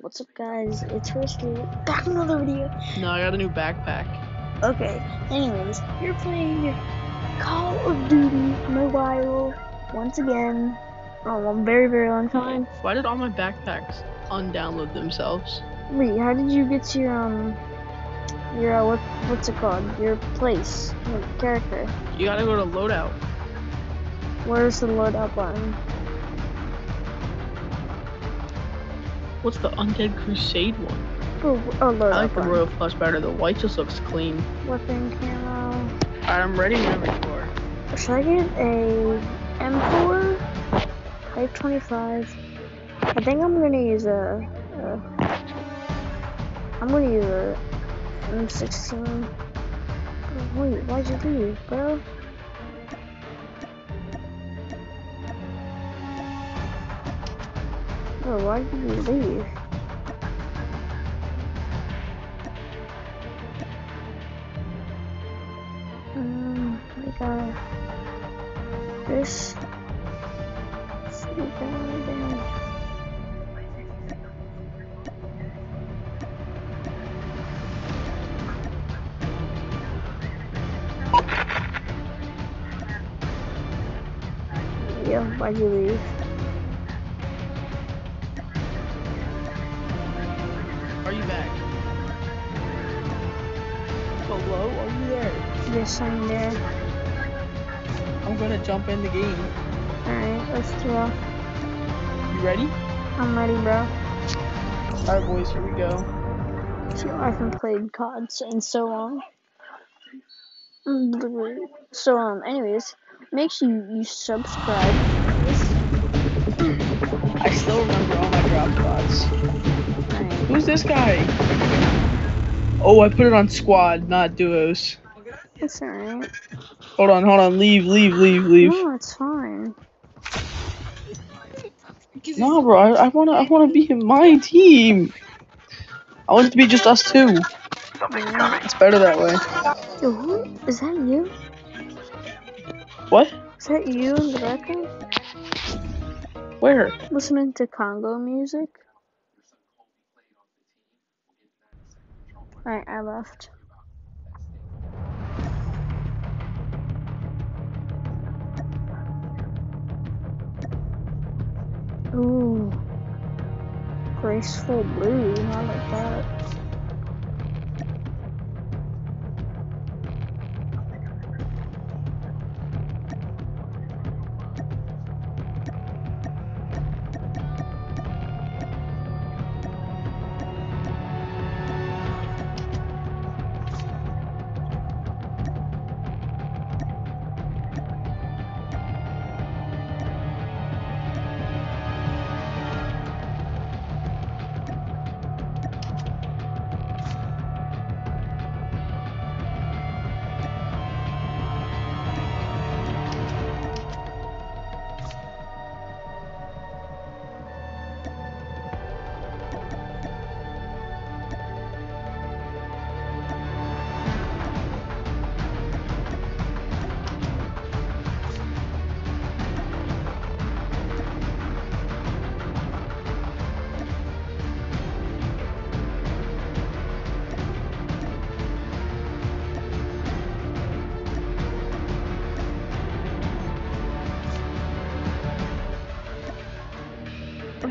What's up, guys? It's Risky. Back in another video. No, I got a new backpack. Okay. Anyways, you're playing Call of Duty Mobile once again. Oh, a very, very long time. Why did all my backpacks undownload themselves? Wait, how did you get to your um, your uh, what, what's it called? Your place, your character. You gotta go to loadout. Where's the loadout button? What's the Undead Crusade one? Oh, oh I like the. Royal Flush better. The white just looks clean. Weapon camo. Alright, I'm ready whenever you are. Should I get a M4? Type 25. I think I'm gonna use a. a I'm gonna use a M16. Wait, why'd you leave, bro? Why did you leave? Um, we got this. Yeah, why'd you leave? Are you back? Hello? Are you there? Yes, I'm there. I'm gonna jump in the game. Alright, let's do it. You ready? I'm ready, bro. Alright, boys, here we go. So I haven't played COD in so long. So um, anyways, make sure you, you subscribe. I still remember all my drop spots. Who's this guy? Oh, I put it on squad, not duos. It's alright. Hold on, hold on. Leave, leave, leave, leave. No, it's fine. No, bro. I, I wanna, I wanna be in my team. I want it to be just us two. It's better that way. Yo, who is that you? What? Is that you in the background? Where? Listening to Congo music? Alright, I left. Ooh. Graceful blue, I like that.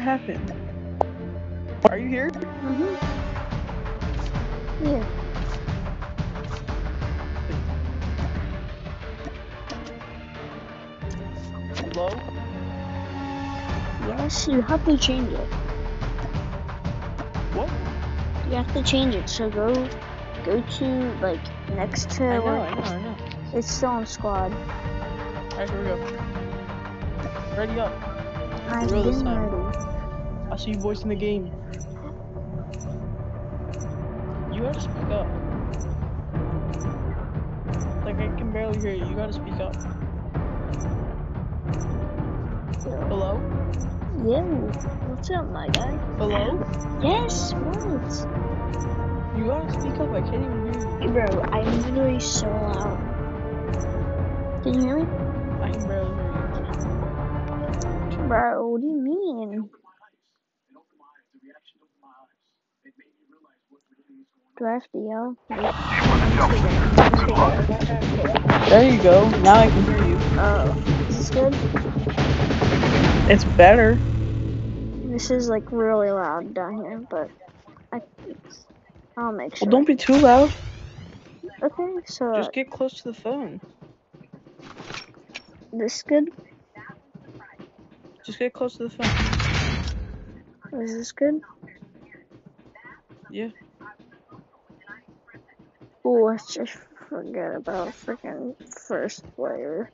Happened? Are you here? Mm-hmm. Yeah. Hello? Yes, you have to change it. What? You have to change it. So go, go to like next to. I know, where- I know, I know. It's still on squad. Alright, here we go. Ready up. I've Real this been time. ready. See you voice in the game. You gotta speak up. Like I can barely hear you. You gotta speak up. Hello? Yeah. What's up, my guy? Hello? Yes. What? You gotta speak up. I can't even hear you. Hey, bro, I'm literally so loud. Can you hear me? I can barely hear you. Bro, what do you mean? Do I have to yell? There you go. Now I can hear you. Oh, is this good? It's better. This is like really loud down here, but I, I'll make sure. Well, don't be too loud. Okay, so Just get close to the phone. this good? Just get close to the phone. Is this good? Yeah. Oh, let's just forget about freaking first player.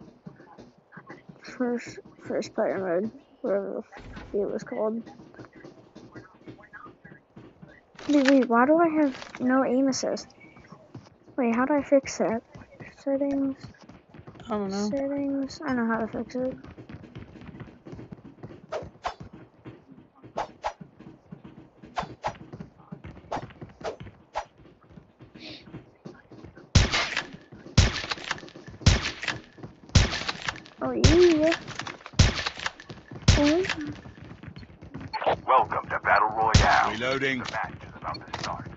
First, first player mode, whatever the it was called. Wait, wait, why do I have no aim assist? Wait, how do I fix that? Settings, I don't know. settings, I don't know how to fix it. Oh yeah. Oh, Welcome to Battle Royale. Reloading. The match is about to start.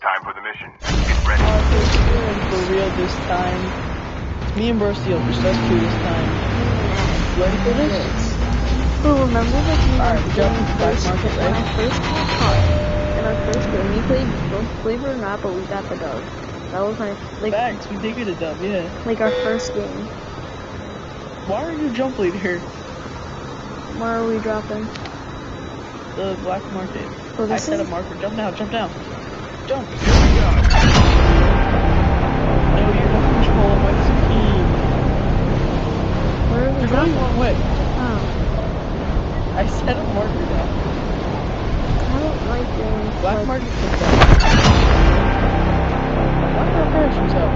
Time for the mission. Get ready. For real this time. It's me and Brosteel, just us two this time. Ready for this? But remember that you Alright, we got the black first, market, when I right? first got caught in our first game, we played, believe it or not, but we got the dub. That was my, like, Facts, we did get a dub, yeah. like our first game. Why are you jump lead here? Where are we dropping? The black market. Oh, I set is, a marker. Jump now, jump down. Jump. Here we go. No, you're not control my team. where are we going one way. Oh, I set a marker down. I don't like games. Black market took that. Why did I perish himself?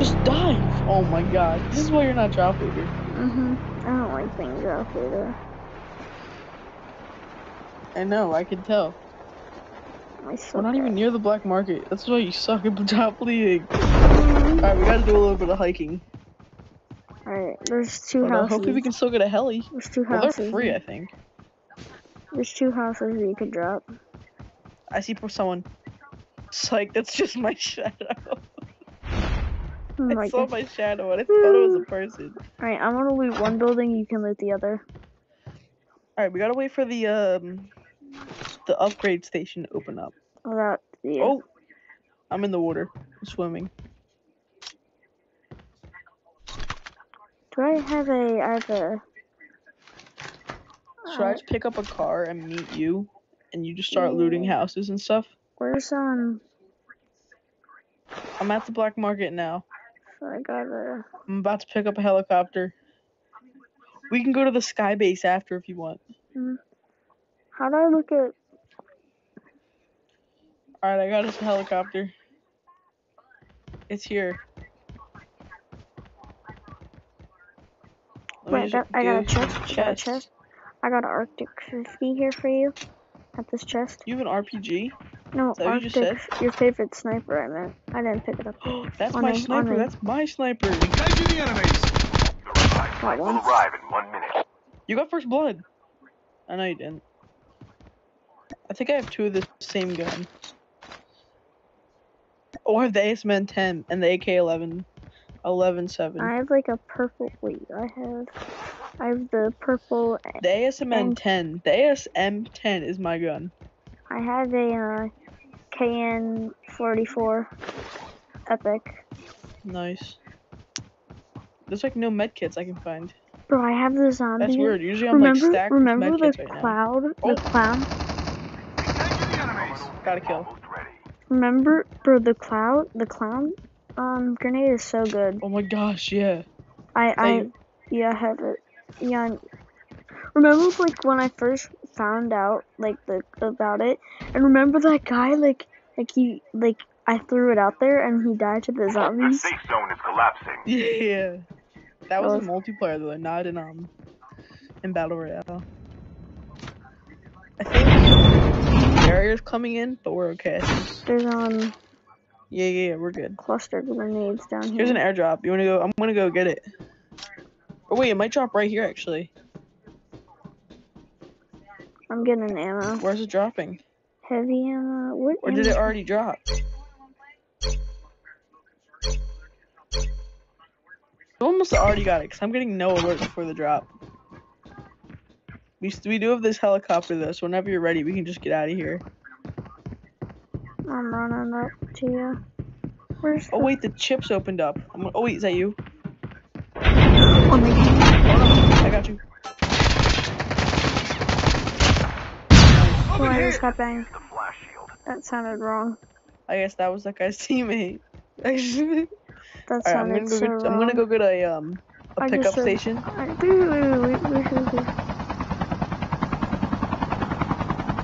Just dive. Oh my god. This is why you're not drop leader. hmm I don't like things out there. I know, I can tell. I We're not even near the black market. That's why you suck at drop leading. Mhm. Alright, we gotta do a little bit of hiking. Alright, there's two But, houses. hopefully we can still get a heli. There's two Well, houses. they're free, I think. There's two houses you can drop. I see someone. It's like that's just my shadow. Oh I my saw god. my shadow and I thought it was a person. Alright, I'm gonna loot one building, you can loot the other. Alright, we gotta wait for the um the upgrade station to open up. Without the Oh I'm in the water. I'm swimming. Do I have a I have a Should I uh, just pick up a car and meet you? And you just start looting houses and stuff? where's um I'm at the black market now. I got a I'm about to pick up a helicopter. We can go to the sky base after if you want. how do I look at Alright, I got us a helicopter. It's here. Let wait, I got, I got a chest, I got a chest. I got an Arctic fifty here for you. At this chest. You have an RPG? No, Is that what you Arctic just your favorite sniper I meant. I didn't pick it up. That's On my me, sniper. That's my sniper. Engaging the enemies. The revived will arrive in one minute. You got first blood. I know you didn't. I think I have two of the same gun. Oh, I have the ASM 10 and the AK 11. 11 7. I have like a purple wait, I have I have the purple The ASM and- 10. The ASM 10 is my gun. I have a uh, KN forty four epic. Nice. There's like no medkits I can find. Bro, I have the zombie. That's weird. Usually I'm like Remember, stacked remember with the medkits right now. cloud, Oh. the clown. The. Gotta kill. Remember, bro, the cloud, the clown, um, grenade is so good. Oh my gosh, yeah. I, I, Hey. yeah, I have it. Yeah. and- Remember, like when I first found out, like the about it, and remember that guy, like, like he, like I threw it out there and he died to the The zombies. safe zone is collapsing. Yeah. That was That in multiplayer though, not in um in battle royale. I think barriers coming in, but we're okay. There's um Yeah, yeah, yeah, we're good. cluster grenades down here. Here's an airdrop. You wanna go? I'm gonna go get it. Or wait, it might drop right here actually. I'm getting ammo. Where's it dropping? Heavy ammo. What? Or did it already drop? Have already got it, because I'm getting no alert before the drop. We, we do have this helicopter though, so whenever you're ready, we can just get out of here. I'm running up to you. Where's? Oh the- wait, the chips opened up. I'm, oh wait, is that you? one right here. I got you. Oh, I just got banged. That sounded wrong. I guess that was that guy's teammate. Actually. That sounded I'm gonna so get, wrong. I'm gonna go get a um a I pickup station. Right, wait, wait, wait, wait, wait, wait.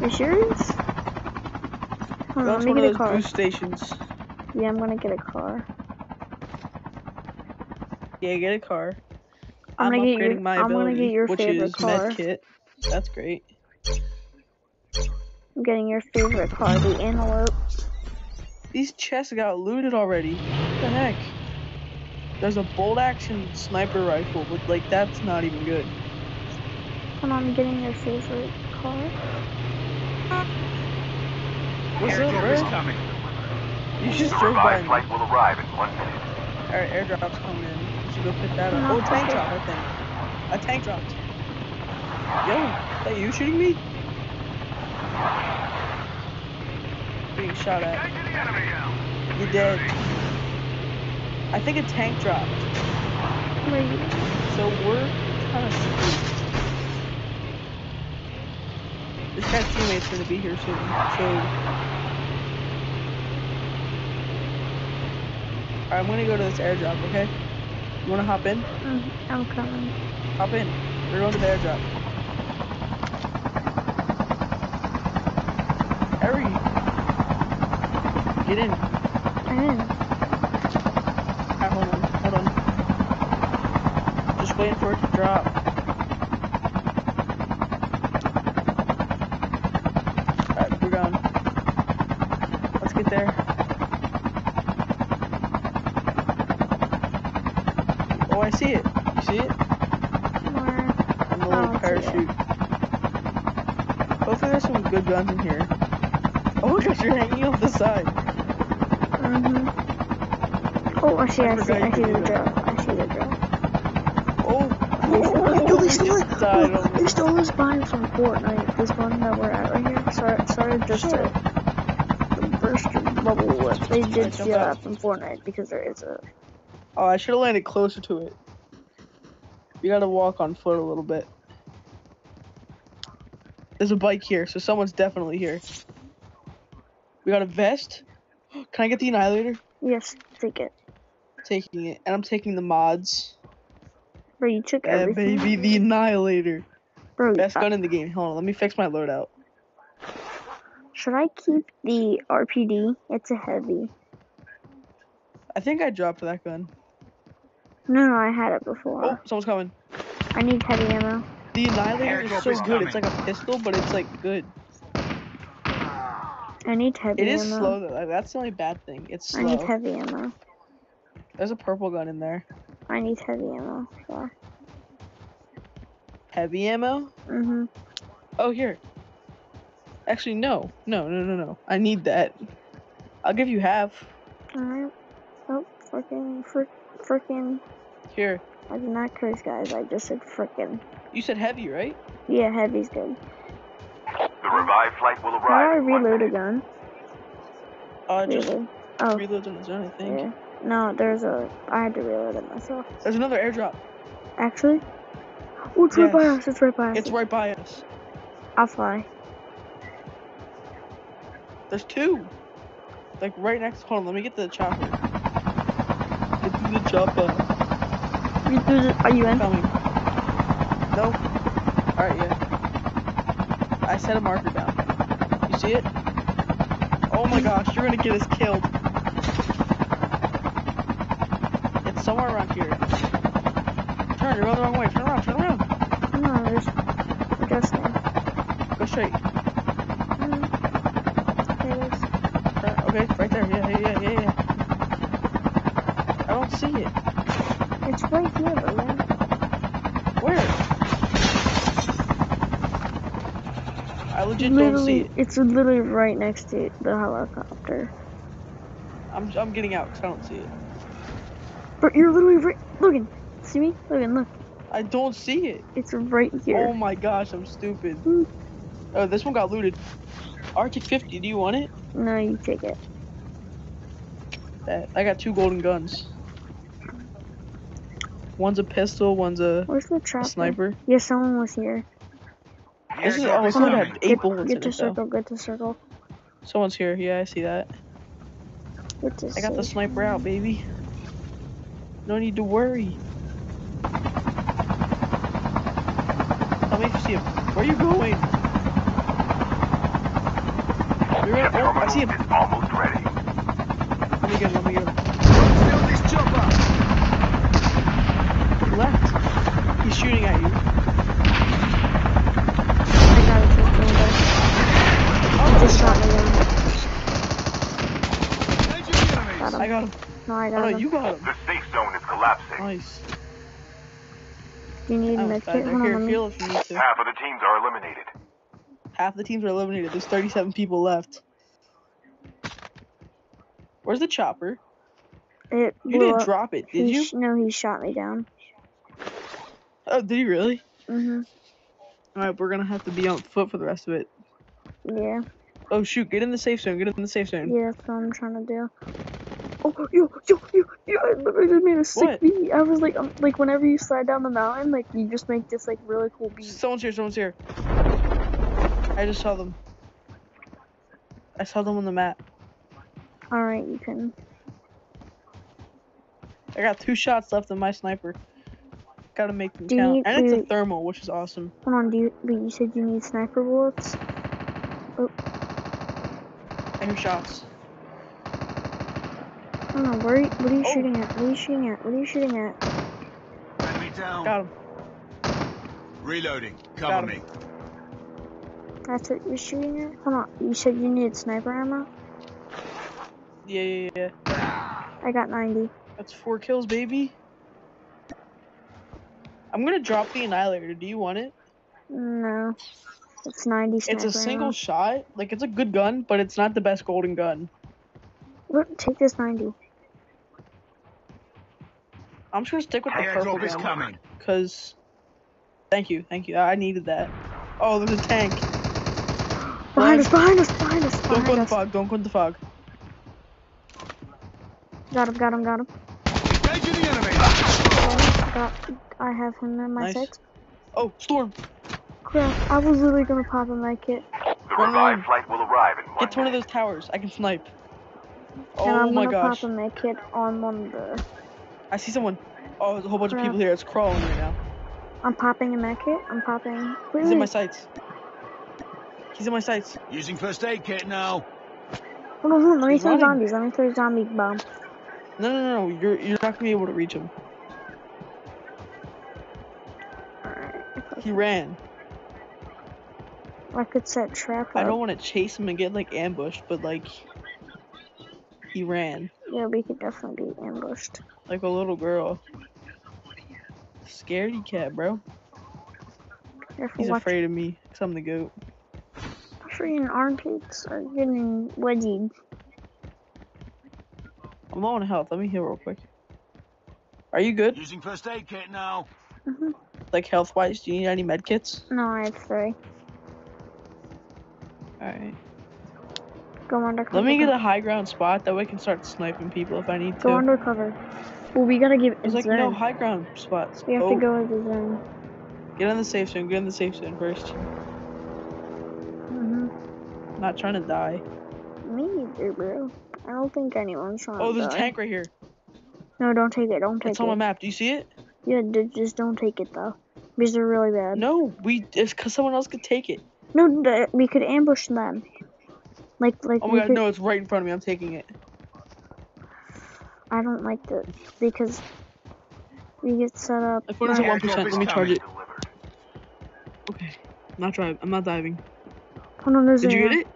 You serious? Hold on, let me one get of those a car. Boost stations. Yeah, I'm gonna get a car. Yeah, get a car. I'm gonna get upgrading your- my I'm gonna ability, get your which favorite is car. medkit. That's great. I'm getting your favorite car, the Antelope. These chests got looted already. What the heck? There's a bolt action sniper rifle, but like that's not even good. And I'm getting your favorite car. What's up, Airdrop is bro? coming. You just The drove by revived me. flight will arrive in one minute. Alright, airdrop's coming in. Should go pick that up. Oh, oh tank drop, I think. A tank dropped. Yo, is that you shooting me? Getting shot at. Engaging the enemy now. You're dead. I think a tank dropped. You? So we're kind of screwed. This guy's teammate's gonna be here soon, so. Alright, I'm gonna go to this airdrop, okay? You wanna hop in? Mm, I'm coming. Hop in. We're going to the airdrop. Hurry! Get in. I'm in. Ah, hold on, hold on. Just waiting for it to drop. Alright, we're going. Let's get there. Oh, I see it. You see it? Where? And the Oh, little I parachute. Hopefully there's some good guns in here. Oh my gosh, you're hanging off the side. Mm-hmm. Oh, I see, I I, see, I see the drop. I see the drop. Oh! Yo, they stole it! Oh, they stole this mine from Fortnite. This one that we're at right here. Sorry, sorry, just Sure. to burst your bubble. They did steal that from Fortnite because there is a. Oh, I should have landed closer to it. You gotta walk on foot a little bit. There's a bike here, so someone's definitely here. We got a vest. Can I get the annihilator? Yes, take it. Taking it, and I'm taking the mods. Bro, you took Yeah, everything. baby, the annihilator. Bro, Best gun in the game. Hold on, let me fix my loadout. should I keep the RPD? It's a heavy. I think I dropped that gun. No, no, I had it before. Oh, someone's coming. I need heavy ammo. The annihilator is so good. It's like a pistol, but it's like good. I need heavy It ammo. is slow though. Like, That's the only bad thing. It's slow. I need heavy ammo. There's a purple gun in there. I need heavy ammo. Yeah. Heavy ammo? Mm-hmm. Oh, here. Actually, no. No, no, no, no. I need that. I'll give you half. Alright. Oh, frickin', frick, frickin'. Here. I did not curse, guys. I just said freaking. You said heavy, right? Yeah, heavy's good. The revived flight will arrive. How do I arrive in one reload a minute. gun? Uh, just Reload. Oh, reload on its own, I think. yeah. No, there's a. I had to reload it myself. There's another airdrop. Actually? Oh, it's right by us. It's right by us. It's right by us. I'll fly. There's two. Like right next. Hold on, let me get the chopper. Get to. You do the- Are you in? No. Alright, yeah. I set a marker down. You see it? Oh my gosh, you're gonna get us killed. It's somewhere around here. Turn, you're going the wrong way. Turn around, turn around. No, there's. Adjusting. Go straight. find it? It's right here, Berlin. Where? I legit literally, don't see it. It's literally right next to the helicopter. I'm, I'm getting out because I don't see it. But you're literally right. Logan, see me? Logan, look. I don't see it. It's right here. Oh my gosh, I'm stupid. Mm. Oh, this one got looted. Arctic 50, do you want it? No, you take it. That, I got two golden guns. One's a pistol, one's a, Where's the trap? sniper. Yeah, someone was here. This is Airdrop oh, is someone had eight bullets Get in to it though. circle, get to circle. Someone's here. Yeah, I see that. Get to I got the sniper out, baby. No need to worry. Tell me if you see him. Where are you going? You're Chip gonna, oh, I see him. almost ready. Let me get. Let me get him. Steal this chopper. He left. He's shooting at you. I got it through the window. He just shot me down. Engaging the enemies. Got him. I got him. No, I Oh no, him. you got him. The safe zone is collapsing. Nice. You need I a almost medkit? died there. Hold Here, let heal if you need to. Half of the teams are eliminated. Half the teams are eliminated. There's 37 people left. Where's the chopper? It You didn't up. drop it, did He you? sh- no, he shot me down. Oh, did he really? Mhm. Alright, we're gonna have to be on foot for the rest of it. Yeah. Oh shoot, get in the safe zone, get in the safe zone. Yeah, that's what I'm trying to do. Oh, yo, yo, yo, yo! I literally just made a sick What? beat. I was like, um, like whenever you slide down the mountain, like you just make this like really cool beat. Someone's here, someone's here. I just saw them. I saw them on the map. All right, you can. I got two shots left of my sniper. Gotta make them Do you count. need- and it's a thermal, which is awesome. Hold on, do you? But you said you need sniper bullets. Oh. I hear shots. I don't. Where? Are you, what are you Oh. shooting at? What are you shooting at? What are you shooting at? Enemy down. Got him. Reloading. Got Cover him. me. That's what you're shooting at. Come on. You said you needed sniper ammo. Yeah, yeah, yeah. I got 90. That's four kills, baby. I'm gonna drop the annihilator. Do you want it? No. It's 90 sniper It's a single ammo. shot. Like it's a good gun, but it's not the best golden gun. Look, take this 90. I'm just gonna stick with the purple is coming. Cause, thank you, thank you. I needed that. Oh, there's a tank. Behind us! Behind us! Behind us! Don't go in the fog. Don't go in the fog. Got him! Got him! Got him! Engaging the enemies. Okay, oh, Got. I have him in my Nice. sights. Oh, storm. Crap! I was literally gonna pop a med kit. The Run, revived flight will arrive in one Get to one of those towers. I can snipe. and Oh I'm my gonna gosh. pop a med kit on one of the. I see someone. Oh, there's a whole bunch of people uh. here. It's crawling right now. I'm popping a med kit. I'm popping. Wait, He's in my wait. sights. He's in my sights. Using first aid kit now. Hold on, hold on. Let me He's throw running. zombies. Let me throw zombie bomb. No, no, no. You're you're not gonna be able to reach him. Alright. He ran. I could set trap up. I don't want to chase him and get like ambushed, but like he ran Yeah, we could definitely be ambushed. like a little girl. Scaredy cat, bro. Careful, He's watch. afraid of me because I'm the goat. Freaking armpits are getting wedged. I'm low on health. Let me heal real quick. Are you good? Using first aid kit now. hmm Like health wise? Do you need any med kits? No, I have three. Alright. Go undercover. Let me get a high ground spot that way I can start sniping people if I need to. Go to. undercover. Well, we gotta give it There's like zone. no high ground spots. we have oh, to go to the zone. Get in the safe zone. Get in the safe zone first. hmm Not trying to die. Me either, bro. I don't think anyone's trying Oh, to there's a tank right here. No, don't take it. Don't take it. It's on my map. Do you see it? Yeah, d- just don't take it though, because they're really bad. No, we. It's because someone else could take it. No, we could ambush them. Like, like Oh we my god, could. no, it's right in front of me. I'm taking it. I don't like that because we get set up. My phone is at one percent. Let me charge it. Delivered. Okay. Not drive. I'm not diving. Hold on, there's Did a- you get it?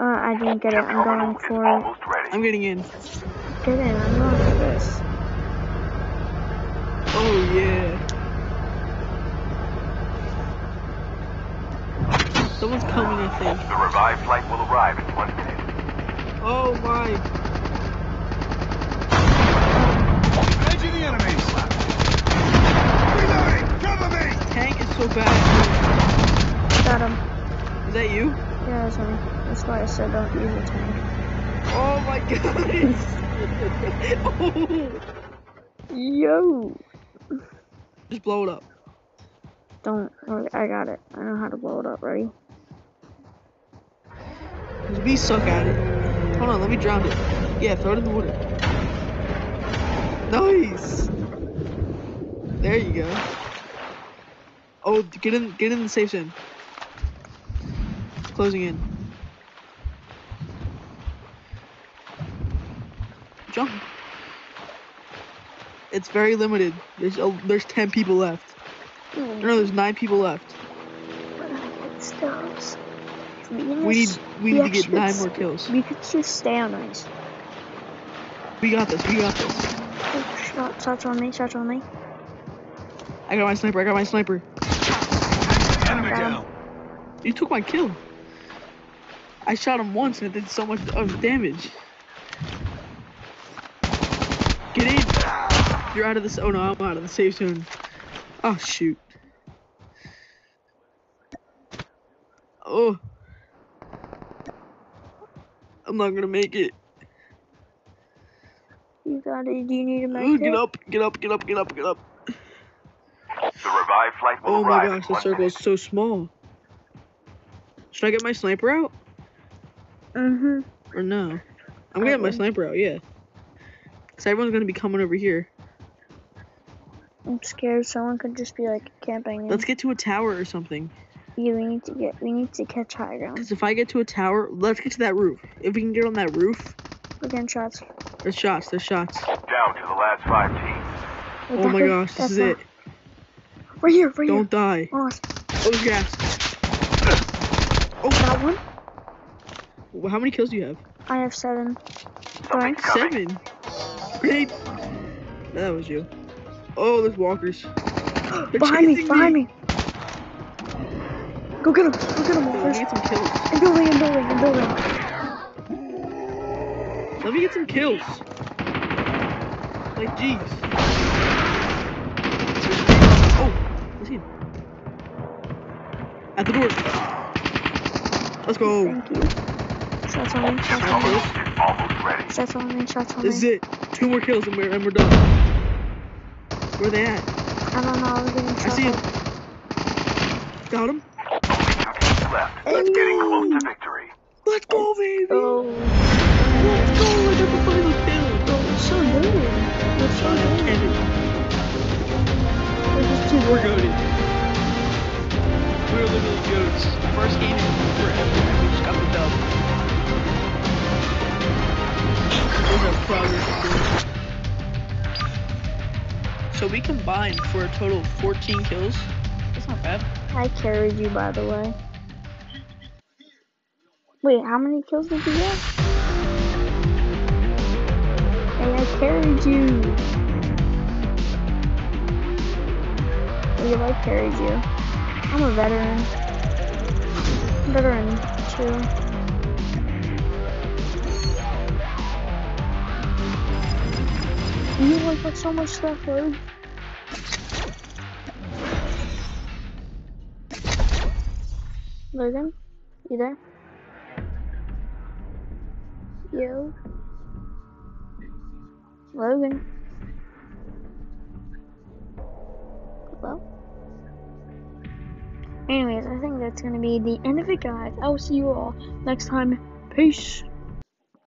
Uh, I didn't get it. I'm going for it. I'm getting in. Get in. I'm going for this. Oh yeah. Someone's coming, I think. The revived flight will arrive in one minute. Oh my. Engaging the enemies. Reloading. Cover me. Tank is so bad. Got him. Is that you? Yeah, that's me. That's why I said don't use a tank. Oh my god. oh. Yo! Just blow it up. Don't. worry, I got it. I know how to blow it up. Ready? 'Cause we suck at it. Hold on, let me drown it. Yeah, throw it in the water. Nice. There you go. Oh, get in, get in the safe zone. Closing in. Jump. It's very limited. There's oh, there's ten people left. No, there's nine people left. It stops. We, We need we need to get nine more kills. We could just stay on ice. We got this. We got this. Oh, shot, shots on me. Shots on me. I got my sniper. I got my sniper. Enemy Got down. You took my kill. I shot him once and it did so much of damage. Get in. You're out of this. Oh no, I'm out of the safe zone. Oh shoot. Oh. I'm not gonna make it. You got it. Do you need to make Ooh, it? get up, get up, get up, get up, get up. The revived flight will Oh my arrive gosh, the one circle is so small. Should I get my sniper out? Mm-hmm. Or no? I'm gonna get my sniper out, yeah. Cause everyone's gonna be coming over here. I'm scared someone could just be like camping. Let's get to a tower or something. Yeah, we need to get. We need to catch high ground. Cause if I get to a tower, let's get to that roof. If we can get on that roof, We're getting shots. there's shots, there's shots. Down to the last five teams. Wait, Oh my could- gosh, this is not- it. Right here, right here. Don't die. here. Oh, Oh, there's gas. Oh, that one. Well, how many kills do you have? I have seven. Going. Seven. Grenade. That was you. Oh, there's walkers. They're behind me, chasing behind me. Go get him. Go get him. Let me get some kills. I'm building. I'm building. I'm building. Let me get some kills. Like, jeez. Oh, I see him. At the door. Let's go. Thank you. Shots on me. Shots on me. Almost, is almost ready. Shots on me. Shots on This is it. Two more kills and we're, and we're done. Where they at? I don't know. I was getting I see him. Got him. Only two teams left. Getting close to victory. Let's go, baby. Oh. Let's go. I got the final kill. Oh, it's so good. It's so good. Cannon. We're just too We're good. goaded. We're literally goats. First game in forever, and we just got the dub. Those are progress. dude. So we combined for a total of 14 kills. That's not bad. I carried you, by the way. Wait, how many kills did you get? Hey, I carried you. Wait, I carried you. I'm a veteran. Veteran, too. You like got so much stuff, dude. Logan, you there? Yo. Logan. Hello? Anyways, I think that's gonna be the end of it, guys. I will see you all next time. Peace.